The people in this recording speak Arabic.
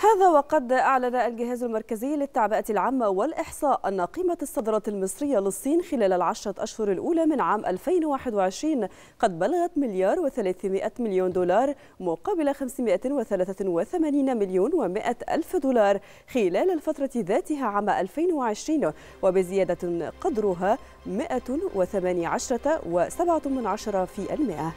هذا وقد أعلن الجهاز المركزي للتعبئة العامة والإحصاء أن قيمة الصادرات المصرية للصين خلال العشرة أشهر الأولى من عام 2021 قد بلغت مليار و300 مليون دولار مقابل 583 مليون و100 ألف دولار خلال الفترة ذاتها عام 2020 وبزيادة قدرها 118 و7 في المئة.